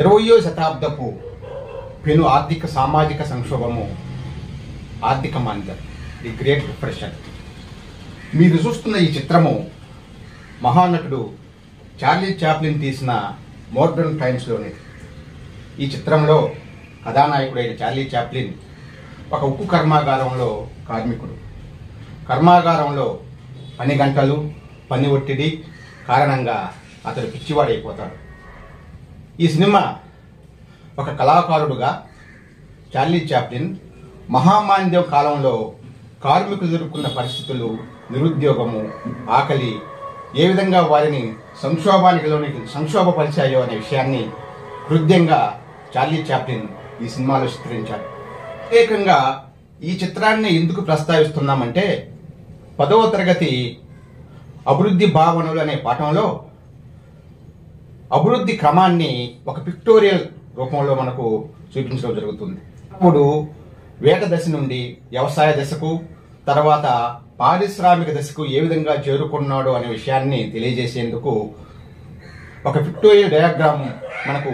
ఇరవయో శతాబ్దపు పెను ఆర్థిక సామాజిక సంక్షోభము ఆర్థిక మాంద్యం ది గ్రేట్ డిప్రెషన్. మీరు చూస్తున్న ఈ చిత్రము మహానటుడు చార్లీ చాప్లిన్ తీసిన మోడర్న్ టైమ్స్లోని. ఈ చిత్రంలో కథానాయకుడైన చార్లీ చాప్లిన్ ఒక ఉక్కు కర్మాగారంలో కార్మికుడు. కర్మాగారంలో పని గంటలు పని ఒత్తిడి కారణంగా అతడు పిచ్చివాడైపోతాడు. ఈ సినిమా ఒక కళాకారుడుగా చార్లీ చాప్లిన్ మహామాంద్యం కాలంలో కార్మికులు ఎదుర్కొన్న పరిస్థితులు నిరుద్యోగము ఆకలి ఏ విధంగా వారిని సంక్షోభానికి లోనికి సంక్షోభపరిచాయో అనే విషయాన్ని హృదయంగా చార్లీ చాప్లిన్ ఈ సినిమాలో చిత్రించాడు ప్రత్యేకంగా ఈ చిత్రాన్ని ఎందుకు ప్రస్తావిస్తున్నామంటే పదవ తరగతి అభివృద్ధి భావనలు అనే పాఠంలో అభివృద్ధి క్రమాన్ని ఒక పిక్టోరియల్ రూపంలో మనకు చూపించడం జరుగుతుంది. అప్పుడు వేట దశ నుండి వ్యవసాయ దశకు తర్వాత పారిశ్రామిక దశకు ఏ విధంగా చేరుకున్నాడు అనే విషయాన్ని తెలియజేసేందుకు ఒక పిక్టోరియల్ డయాగ్రామ్ మనకు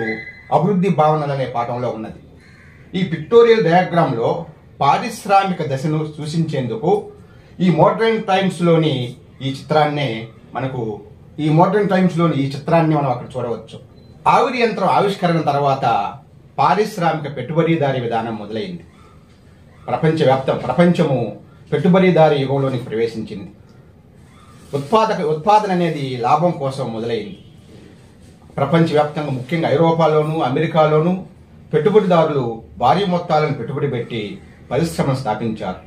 అభివృద్ధి భావనలు అనే పాఠంలో ఉన్నది. ఈ పిక్టోరియల్ డయాగ్రామ్లో పారిశ్రామిక దశను సూచించేందుకు ఈ మోడర్న్ టైమ్స్లోని ఈ చిత్రాన్నే మనకు ఈ మోడర్న్ టైమ్స్లోని ఈ చిత్రాన్ని మనం అక్కడ చూడవచ్చు. ఆవిరి యంత్రం ఆవిష్కరణ తర్వాత పారిశ్రామిక పెట్టుబడిదారీ విధానం మొదలైంది. ప్రపంచవ్యాప్తం ప్రపంచము పెట్టుబడిదారీ యుగంలోనికి ప్రవేశించింది. ఉత్పాదక ఉత్పాదన అనేది లాభం కోసం మొదలైంది. ప్రపంచవ్యాప్తంగా ముఖ్యంగా ఐరోపాలోను అమెరికాలోను పెట్టుబడిదారులు భారీ మొత్తాలను పెట్టుబడి పెట్టి పరిశ్రమను స్థాపించారు.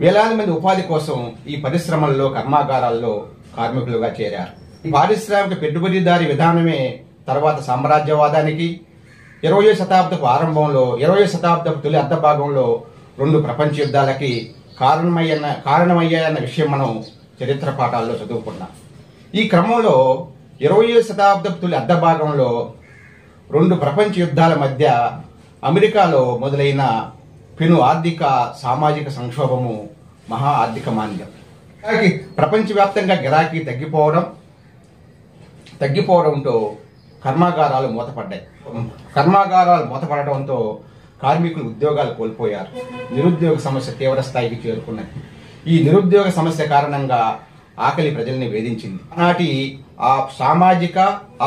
వేలాది మంది ఉపాధి కోసం ఈ పరిశ్రమల్లో కర్మాగారాల్లో కార్మికులుగా చేరారు. పారిశ్రామిక పెట్టుబడిదారి విధానమే తర్వాత సామ్రాజ్యవాదానికి ఇరవయో శతాబ్దపు ఆరంభంలో ఇరవయో శతాబ్దపు తొలి అర్ధ భాగంలో రెండు ప్రపంచ యుద్ధాలకి కారణమయ్యన్న కారణమయ్యాయన్న విషయం మనం చరిత్ర పాఠాల్లో చదువుకున్నాం. ఈ క్రమంలో ఇరవయో శతాబ్దపు తొలి అర్ధ భాగంలో రెండు ప్రపంచ యుద్ధాల మధ్య అమెరికాలో మొదలైన పెను ఆర్థిక సామాజిక సంక్షోభము మహా ఆర్థిక మాంద్యం. గిరాకీ ప్రపంచవ్యాప్తంగా గిరాకీ తగ్గిపోవడం తగ్గిపోవడంతో కర్మాగారాలు మూతపడ్డాయి. కర్మాగారాలు మూతపడటంతో కార్మికులు ఉద్యోగాలు కోల్పోయారు. నిరుద్యోగ సమస్య తీవ్ర స్థాయికి చేరుకున్నది ఈ నిరుద్యోగ సమస్య కారణంగా ఆకలి ప్రజల్ని వేధించింది. నాటి ఆ సామాజిక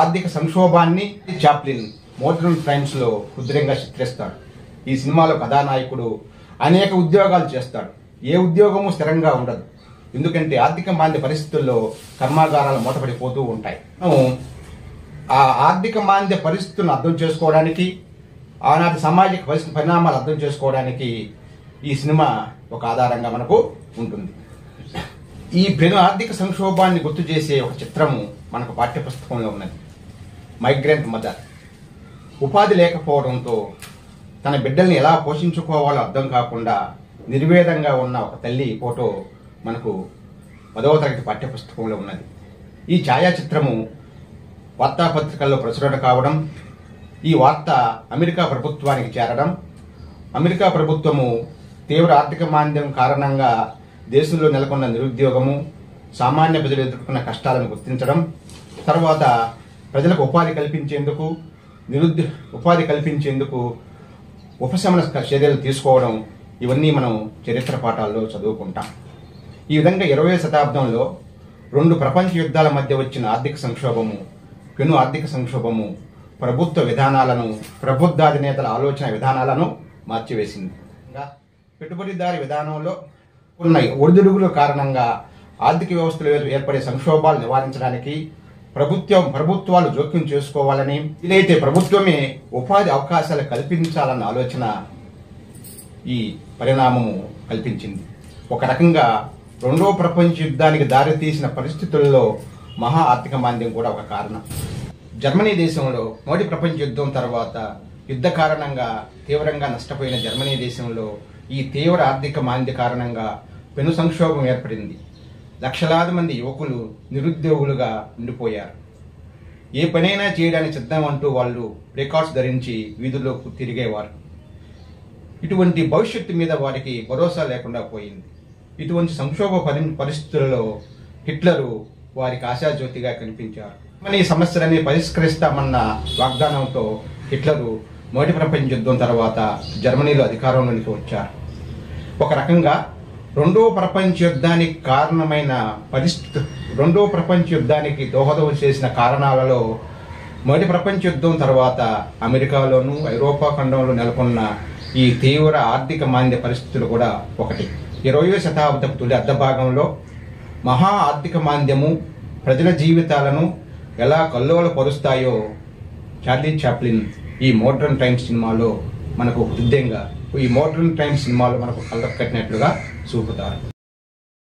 ఆర్థిక సంక్షోభాన్ని చాప్లిన్ మోడర్న్ టైమ్స్లో హృద్యంగా చిత్రిస్తాడు. ఈ సినిమాలో కథానాయకుడు అనేక ఉద్యోగాలు చేస్తాడు. ఏ ఉద్యోగము స్థిరంగా ఉండదు. ఎందుకంటే ఆర్థిక మాంద్య పరిస్థితుల్లో కర్మాగారాలు మూతపడిపోతూ ఉంటాయి. ఆ ఆర్థిక మాంద్య పరిస్థితులను అర్థం చేసుకోవడానికి ఆనాటి సామాజిక పరిస్థితి పరిణామాలు అర్థం చేసుకోవడానికి ఈ సినిమా ఒక ఆధారంగా మనకు ఉంటుంది. ఈ పెను ఆర్థిక సంక్షోభాన్ని గుర్తు చేసే ఒక చిత్రము మనకు పాఠ్యపుస్తకంలో ఉన్నది. Migrant mother. ఉపాధి లేకపోవడంతో తన బిడ్డల్ని ఎలా పోషించుకోవాలో అర్థం కాకుండా నిర్వేదంగా ఉన్న ఒక తల్లి ఫోటో మనకు పదవ తరగతి పాఠ్యపుస్తకంలో ఉన్నది. ఈ ఛాయాచిత్రము వార్తాపత్రికల్లో ప్రచురణ కావడం ఈ వార్త అమెరికా ప్రభుత్వానికి చేరడం అమెరికా ప్రభుత్వము తీవ్ర ఆర్థిక మాంద్యం కారణంగా దేశంలో నెలకొన్న నిరుద్యోగము సామాన్య ప్రజలు ఎదుర్కొన్న కష్టాలను గుర్తించడం తర్వాత ప్రజలకు ఉపాధి కల్పించేందుకు నిరుద్యో ఉపాధి కల్పించేందుకు ఉపశమన చర్యలు తీసుకోవడం ఇవన్నీ మనం చరిత్ర పాఠాల్లో చదువుకుంటాం. ఈ విధంగా ఇరవై శతాబ్దంలో రెండు ప్రపంచ యుద్ధాల మధ్య వచ్చిన ఆర్థిక సంక్షోభము పెను ఆర్థిక సంక్షోభము ప్రభుత్వ విధానాలను ప్రభుత్వాధినేతల ఆలోచన విధానాలను మార్చివేసింది. ఇంకా పెట్టుబడిదారి విధానంలో ఉన్న ఒడిదుడుగుల కారణంగా ఆర్థిక వ్యవస్థలో ఏర్పడే సంక్షోభాలు నివారించడానికి ప్రభుత్వం ప్రభుత్వాలు జోక్యం చేసుకోవాలని ఇదైతే ప్రభుత్వమే ఉపాధి అవకాశాలు కల్పించాలన్న ఆలోచన ఈ పరిణామము కల్పించింది. ఒక రకంగా రెండో ప్రపంచ యుద్ధానికి దారితీసిన పరిస్థితుల్లో మహా ఆర్థిక మాంద్యం కూడా ఒక కారణం. జర్మనీ దేశంలో మొదటి ప్రపంచ యుద్ధం తర్వాత యుద్ధ కారణంగా తీవ్రంగా నష్టపోయిన జర్మనీ దేశంలో ఈ తీవ్ర ఆర్థిక మాంద్య కారణంగా పెను సంక్షోభం ఏర్పడింది. లక్షలాది మంది యువకులు నిరుద్యోగులుగా ఉండిపోయారు. ఏ పనైనా చేయడానికి సిద్ధం అంటూ వాళ్ళు రికార్డ్స్ ధరించి వీధుల్లో తిరిగేవారు. ఇటువంటి భవిష్యత్తు మీద వారికి భరోసా లేకుండా పోయింది. ఇటువంటి సంక్షోభ పరి పరిస్థితులలో హిట్లరు వారికి ఆశాజ్యోతిగా కనిపించారు. ఈ సమస్యలని పరిష్కరిస్తామన్న వాగ్దానంతో హిట్లరు మొదటి ప్రపంచ యుద్ధం తర్వాత జర్మనీలో అధికారంలోనికి వచ్చారు. ఒక రకంగా రెండో ప్రపంచ యుద్ధానికి కారణమైన పరిస్థితి రెండో ప్రపంచ యుద్ధానికి దోహదం చేసిన కారణాలలో మొదటి ప్రపంచ యుద్ధం తర్వాత అమెరికాలోను ఐరోపా ఖండంలో నెలకొన్న ఈ తీవ్ర ఆర్థిక మాంద్య పరిస్థితులు కూడా ఒకటి. ఇరవయో శతాబ్దపు తొలి అర్ధ భాగంలో మహా ఆర్థిక మాంద్యము ప్రజల జీవితాలను ఎలా కల్లోల పరుస్తాయో చార్లీ చాప్లిన్ ఈ మోడ్రన్ టైమ్స్ సినిమాలో మనకు హృదయంగా ఈ మోడ్రన్ టైమ్స్ సినిమాలో మనకు కళ్ళకు కట్టినట్లుగా చూపుతారు.